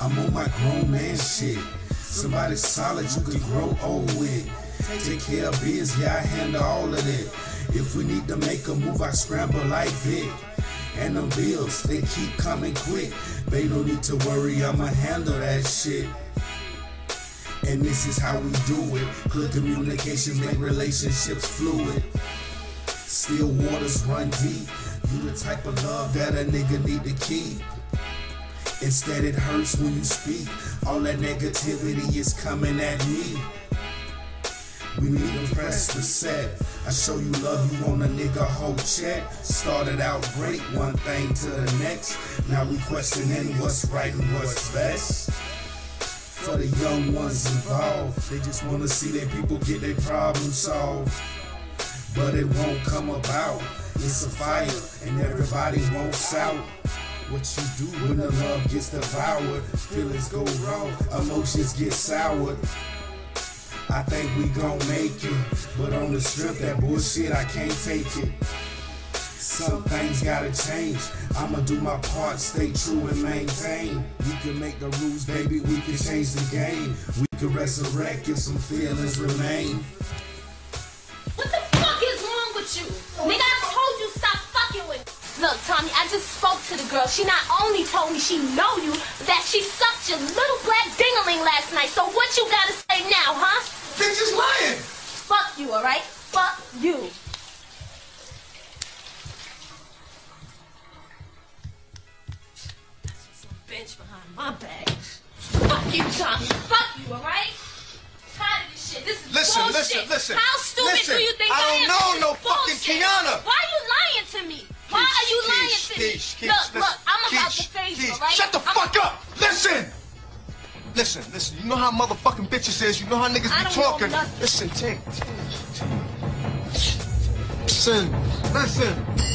I'm on my grown man shit. Somebody solid you can grow old with. Take care of biz, yeah, I handle all of that. If we need to make a move, I scramble like Vick. And them bills, they keep coming quick. They don't need to worry, I'ma handle that shit. And this is how we do it. Clear communications make relationships fluid. Still waters run deep. You the type of love that a nigga need to keep. Instead, it hurts when you speak. All that negativity is coming at me. We need to press the set. I show you love, you want a nigga whole check. Started out great, one thing to the next. Now we questioning what's right and what's best. For the young ones involved, they just wanna see their people get their problems solved. But it won't come about. It's a fire, and everybody wants out. What you do when the love gets devoured, feelings go wrong, emotions get soured. I think we gon' make it, but on the strip, that bullshit, I can't take it. Some things gotta change. I'ma do my part, stay true and maintain. We can make the rules, baby, we can change the game. We can resurrect if some feelings remain. Nigga, I told you stop fucking with me. Look, Tommy, I just spoke to the girl. She not only told me she know you, that she sucked your little black dingaling last night. So what you gotta say now, huh? Bitch is lying. Fuck you, alright? Fuck you. That's some bench behind my back. Fuck you, Tommy. Fuck you, alright? Tired of this shit. This is Listen, bullshit. listen, listen. listen. How stupid Listen, do you think I I, don't know no is fucking bullshit. Kiana. Why are you lying to me? Why are you lying to me? Look, listen, look, I'm about to phase you, alright? Shut the I'm- fuck up. Listen. Listen, listen. You know how motherfucking bitches is. You know how niggas I be talking. Listen, take, take, take. Listen, listen.